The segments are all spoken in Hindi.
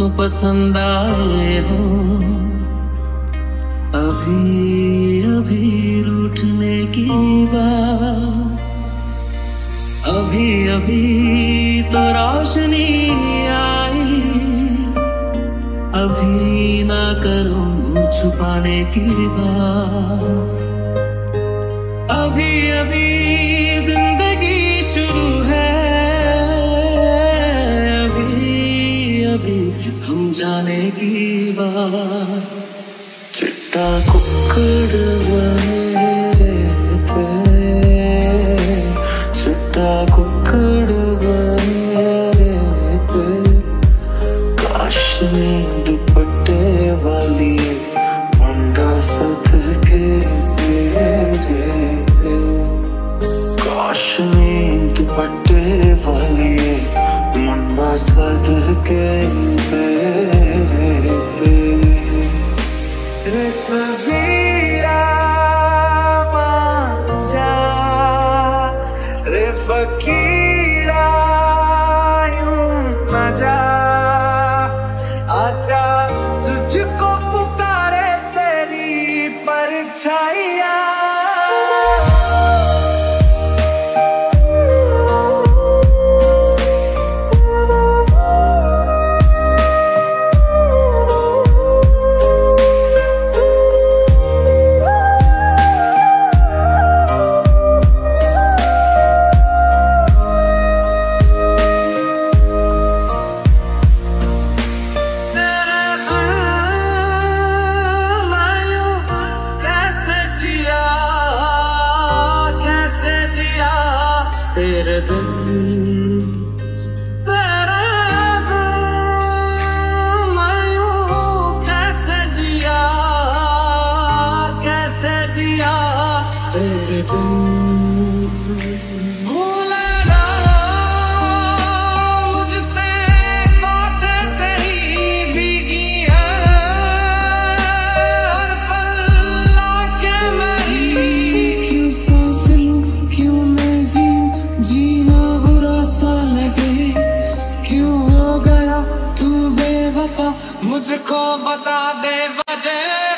पसंद आए में दुपट्टे वाली मुंडा सद के काश में दुपट्टे वाली मुंडा सद के वफा मुझको बता दे वजह।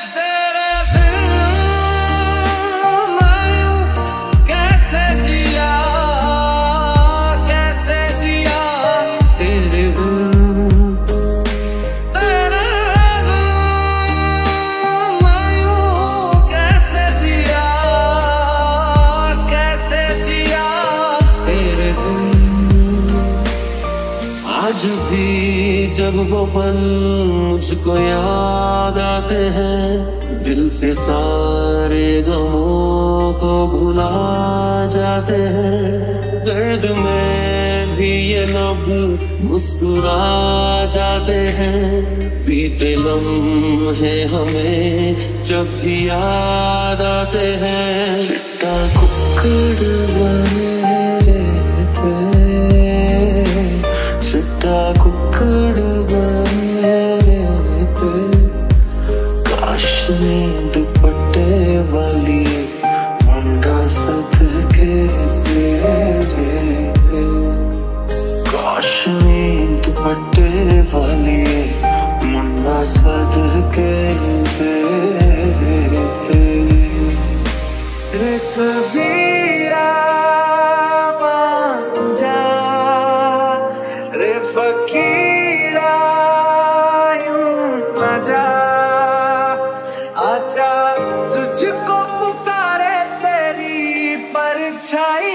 पल मुझको याद आते हैं। दिल से सारे गमों को भुला जाते हैं। दर्द में भी ये नब मुस्कुरा जाते हैं। बीते लम्हे हमें जब भी याद आते हैं। चिट्टा कुकड़ बने time.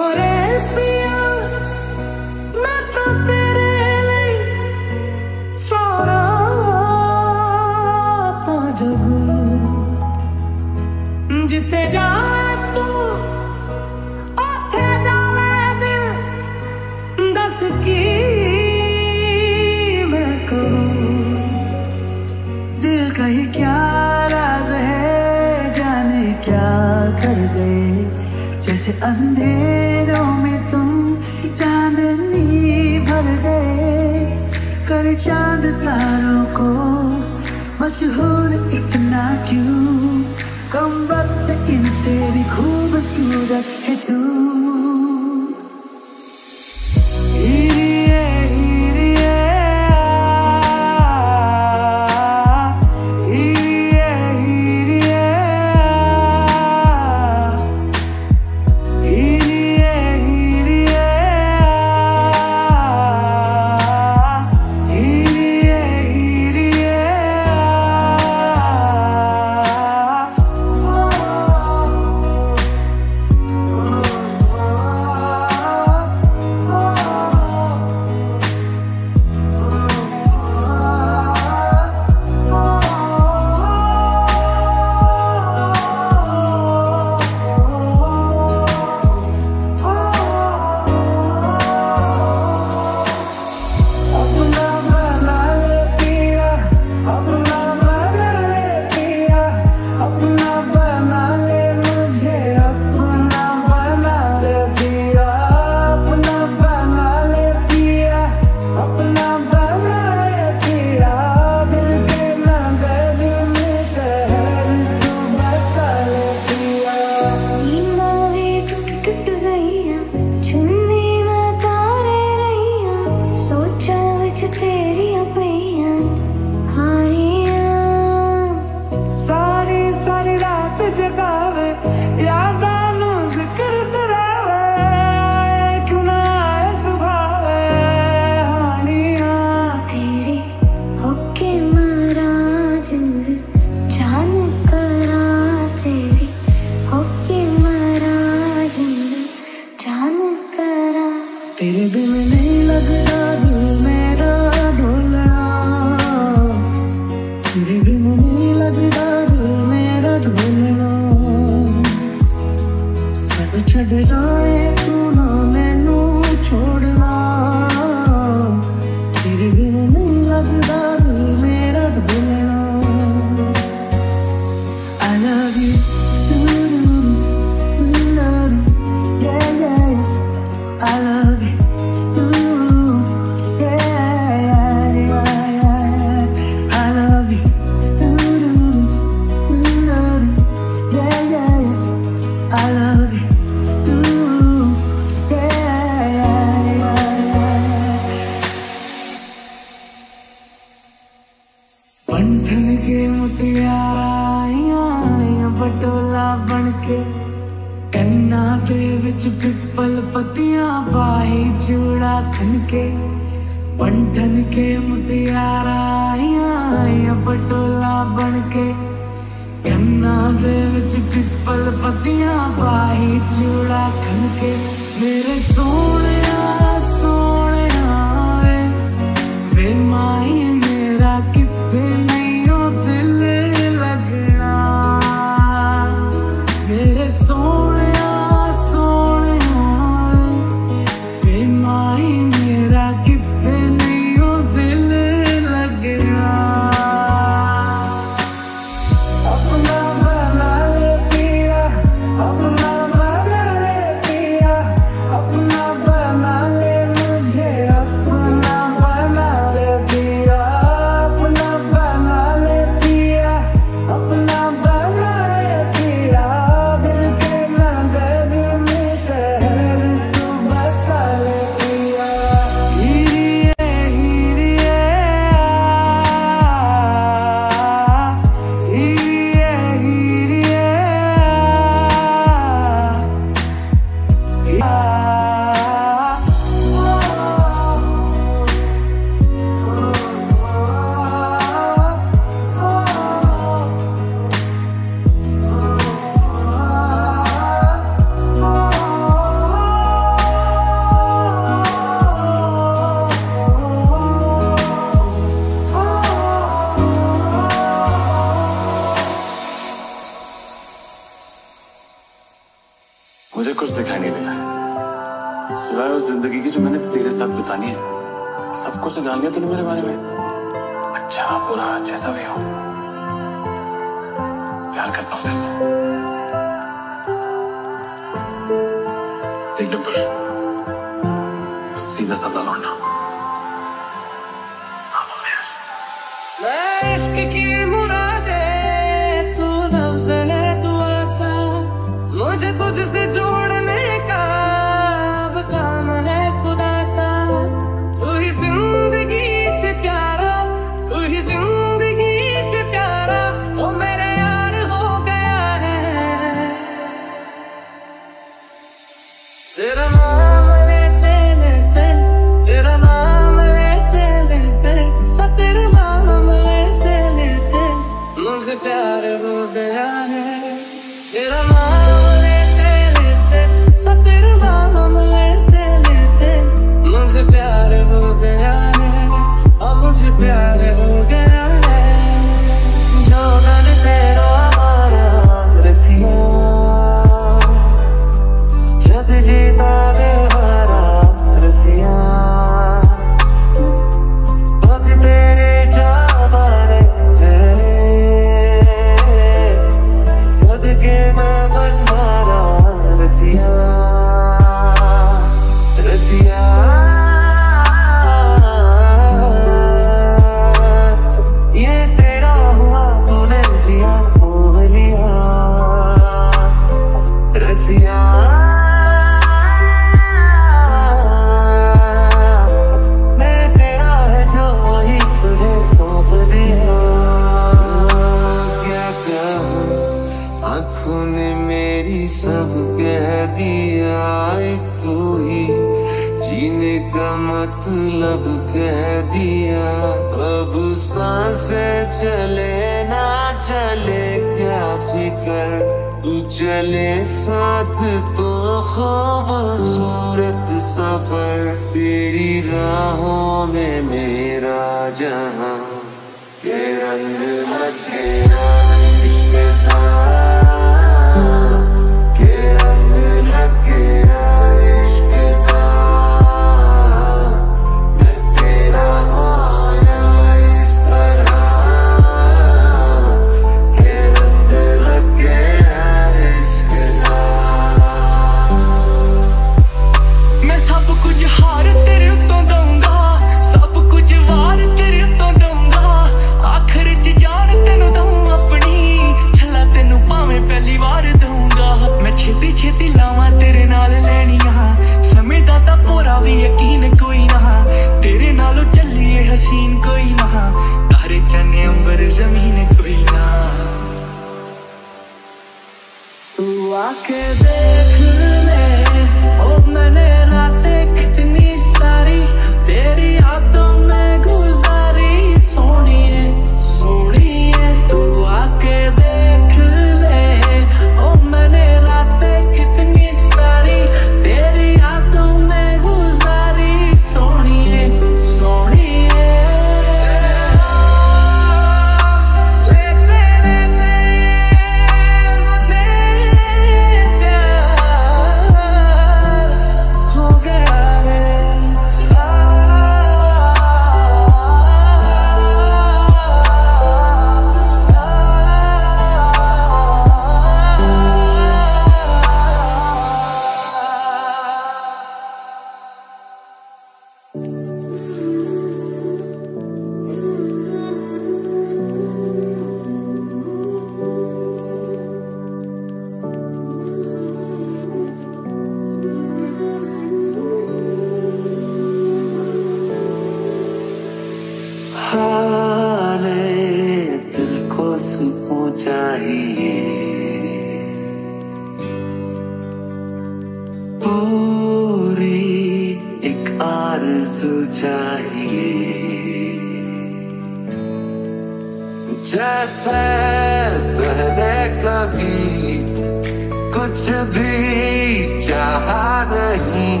कुछ भी चाहा नहीं,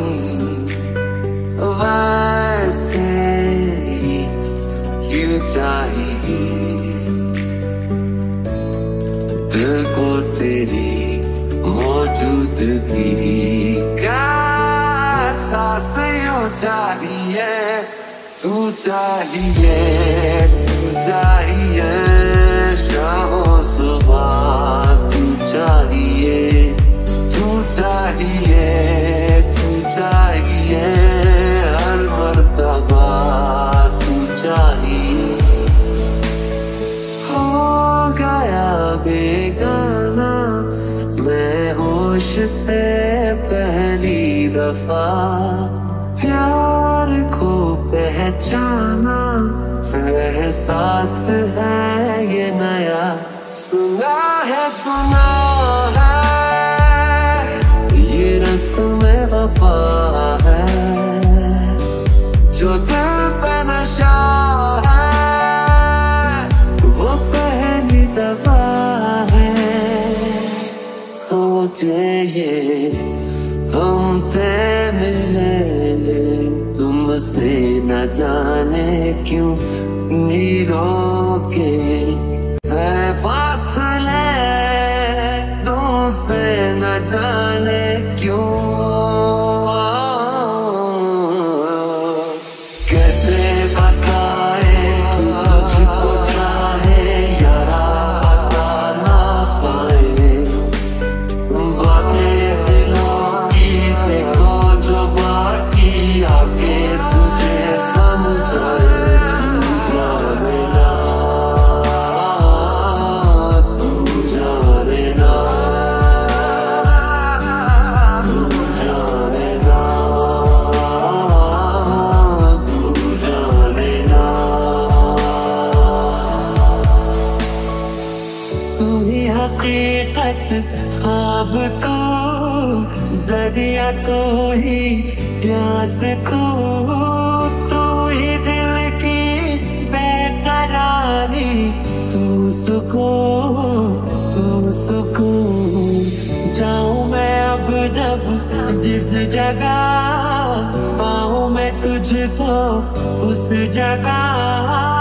वैसे क्यों चाहिए? दिल को तेरी मौजूदगी का चाहिए, तू चाहिए तू चाहिए। चाहिए तू चाहिए हर मरतबा तू चाहिए हो गया बेगाना, मैं होश से पहली दफ़ा। प्यार को पहचाना, एहसास है ये नया। सुना है, सुना सोचे हम ते मिले तुमसे न जाने क्यों नीरो लगा पाओ मैं तुझको उस जगह।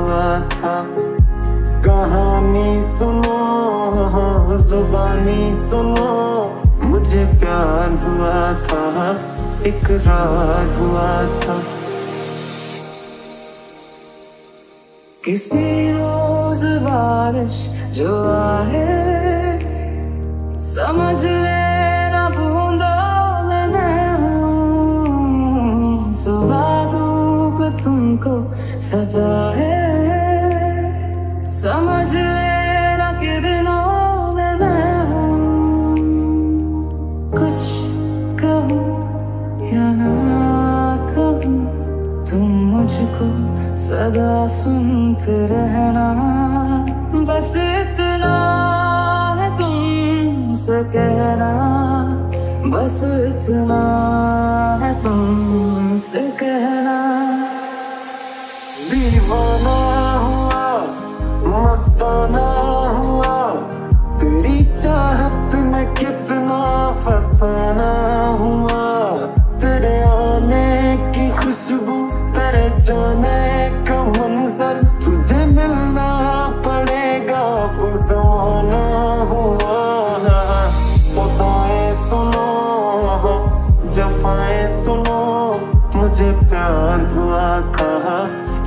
हुआ था कहानी सुनो हाँ, जुबानी सुनो। मुझे प्यार हुआ था, इकरार हुआ था। किसी रोज बारिश जो आए, समझ रहना, बस इतना है तुमसे कहना, बस इतना है तुमसे कहना। दीवाना हुआ, मस्ताना हुआ, तेरी चाहत में कितना फसाना।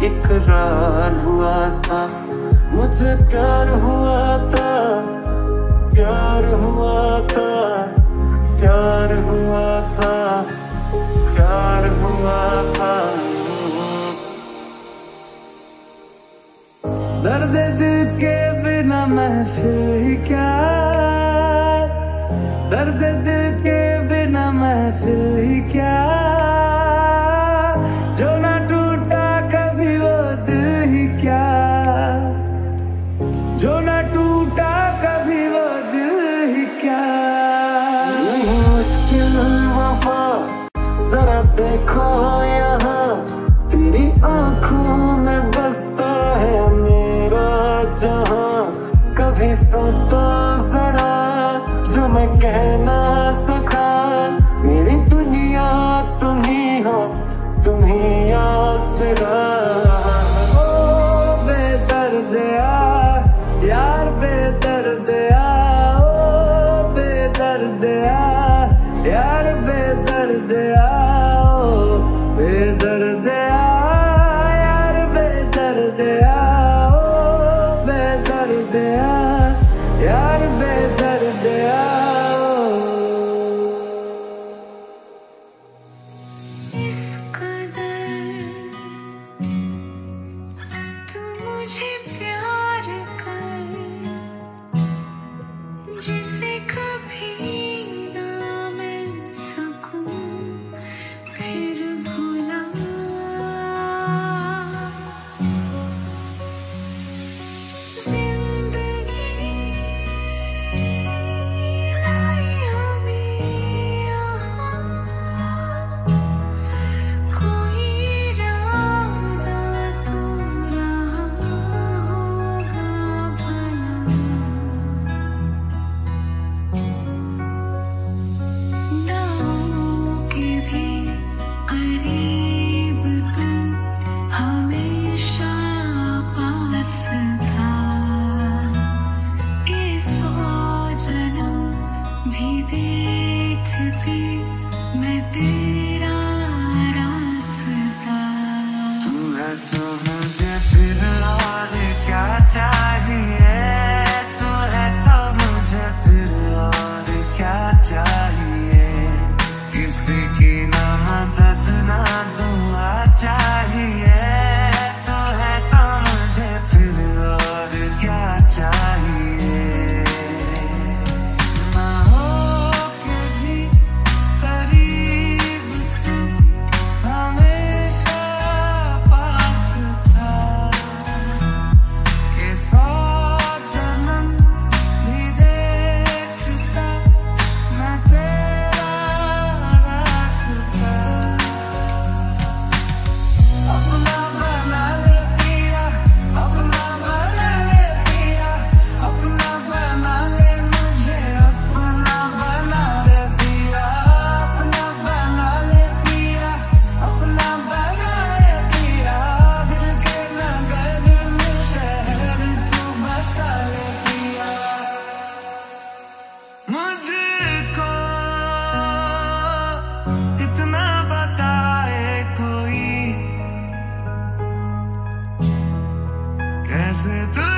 इकरार हुआ था मुझे प्यार हुआ था, प्यार हुआ था, प्यार हुआ था, प्यार हुआ था। दर्द दिल के बिना महफिल ही क्या? दर्द दिल के बिना महफिल ही क्या? As it does.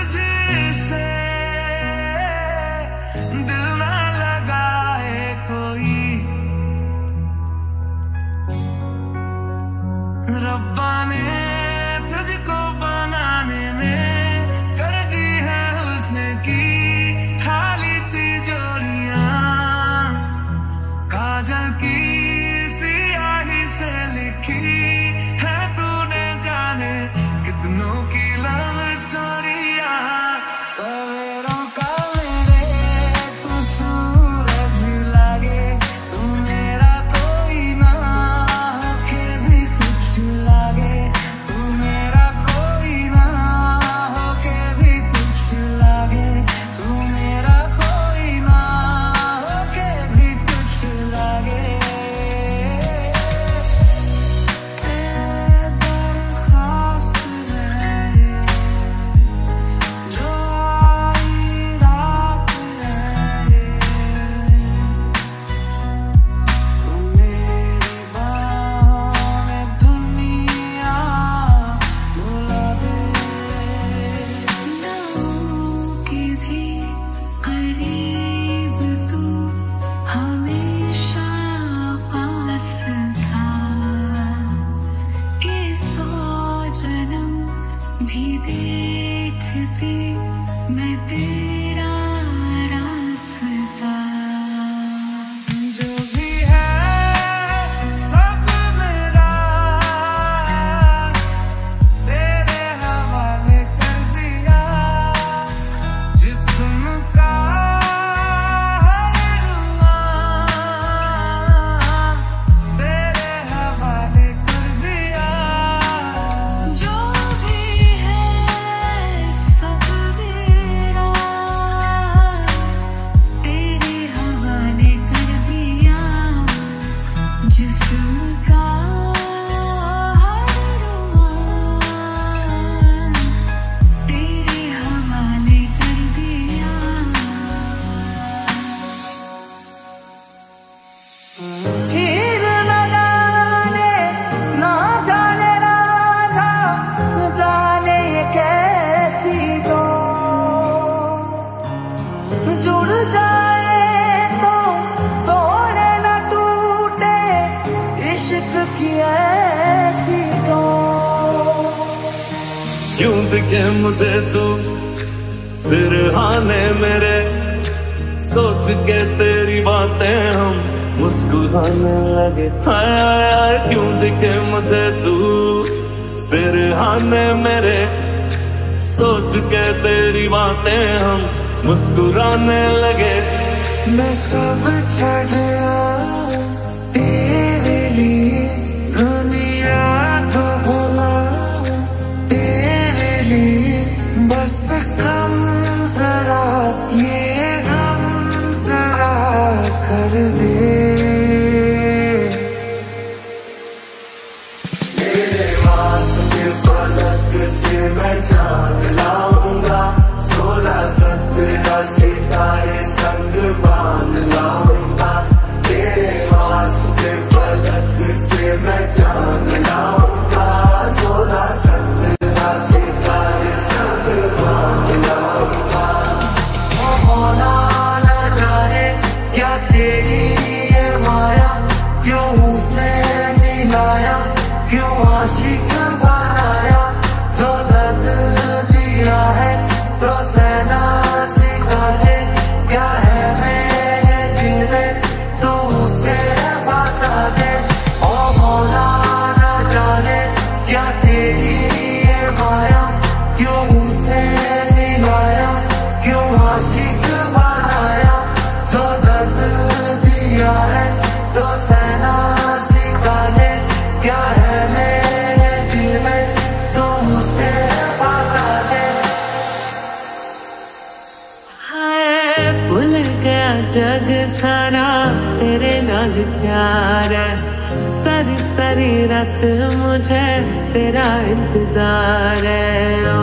तेरा इंतज़ार है।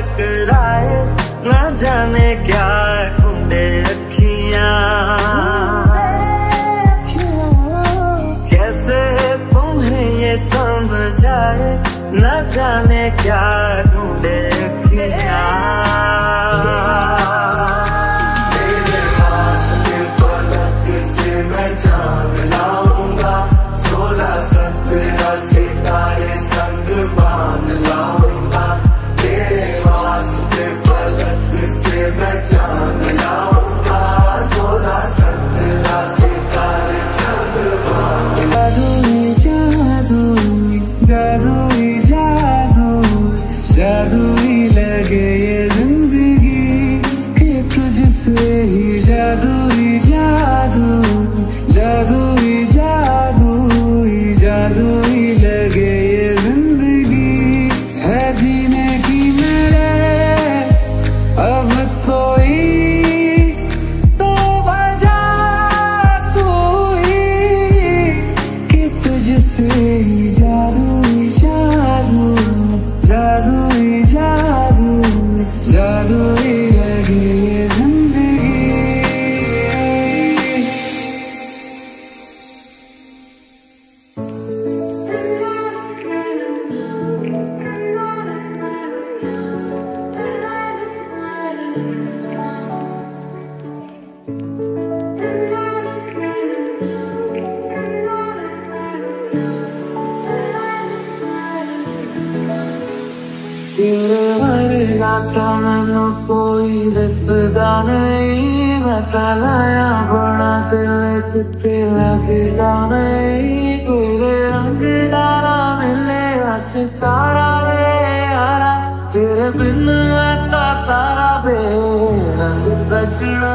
टकराए, ना जाने क्या कुंडे रखिया। कैसे तुम्हें ये समझ ना जाने क्या कुंडे रखिया। കാട്ടാണെന്നു പോയി രസദാനൈ തലയ പണത്തിൽ കിട്ടിലകിടാനൈ തേരെ രംഗിടാരാമില്ലേ അശിത്താരാമേ ആരാ തേരെ പിന്നു सारा बेरंग सजना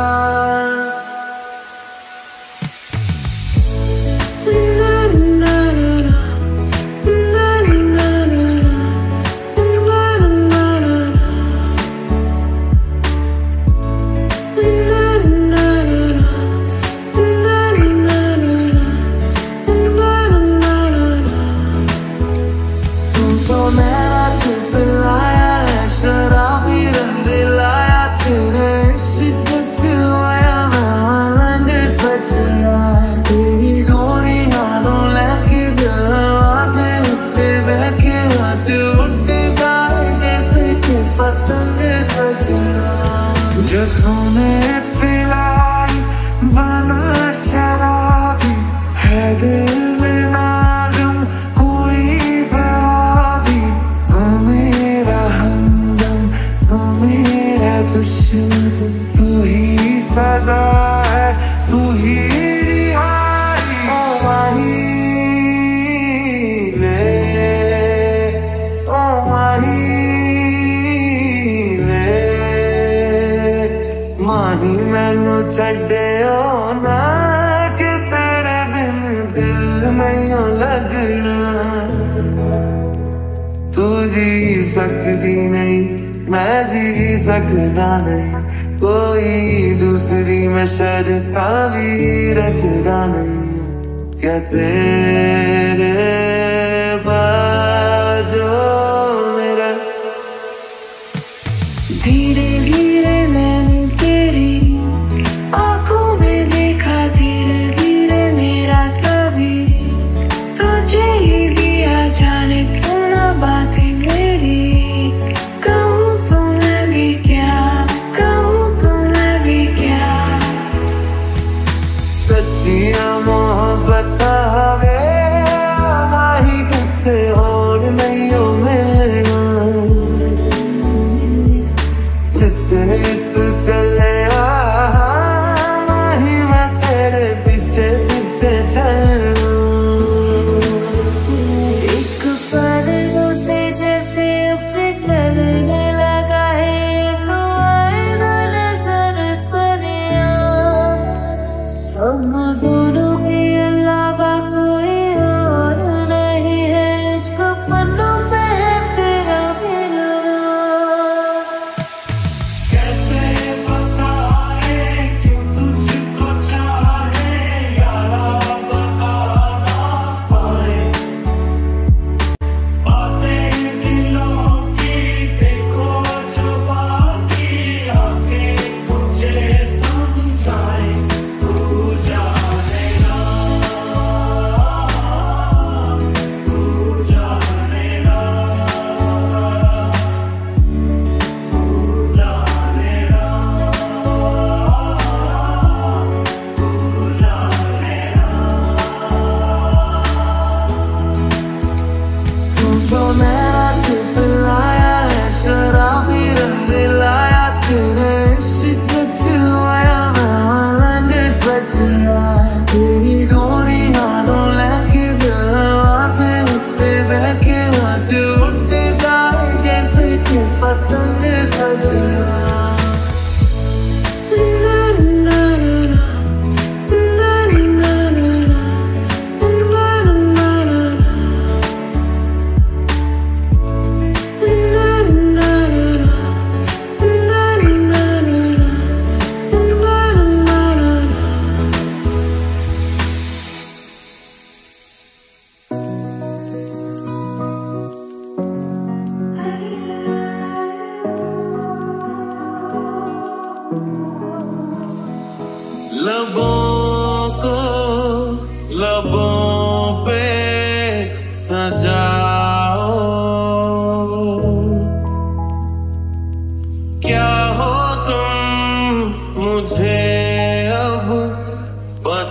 ਮਾਹੀ ਵੇ ਮਾਹੀ ਮੈਨੂੰ ਛੱਡਿਓ ਨਾ ਕਿ ਤੇਰੇ ਬਿਨ ਦਿਲ ਮੈਨੂੰ ਲੱਗਣਾ ਤੂੰ ਜੀ ਸਕਦੀ ਨਹੀਂ मैं जी सकता नहीं कोई दूसरी मैं शर्ता भी रखता नहीं क्या तेरे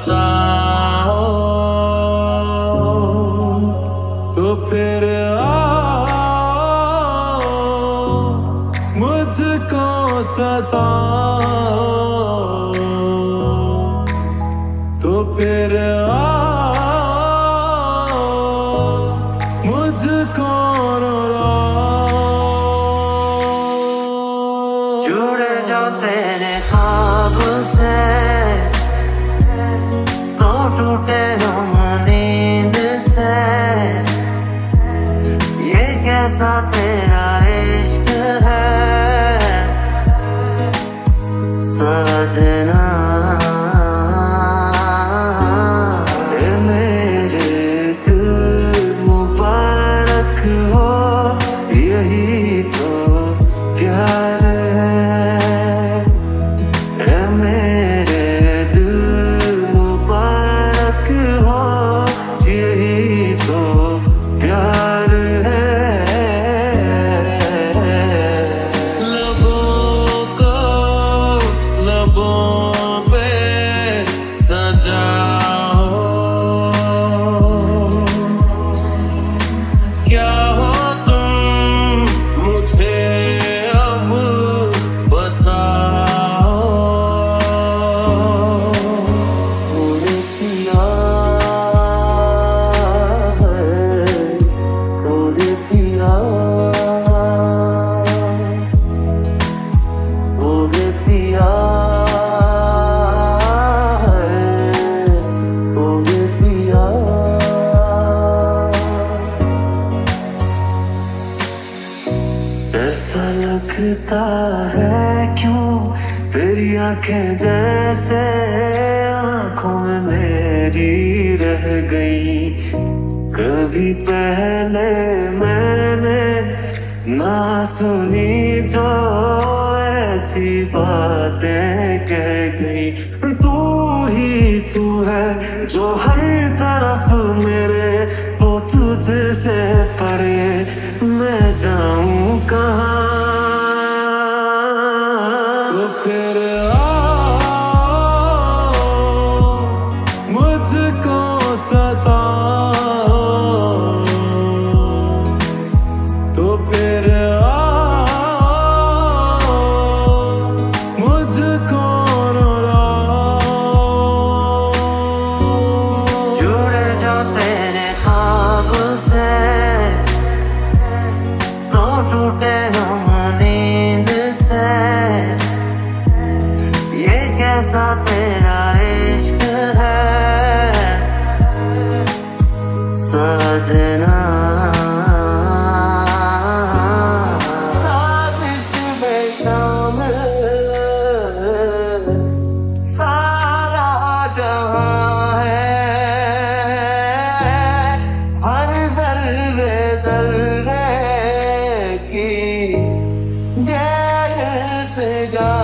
thought 그대 세 ये इल्तिजा है पूरे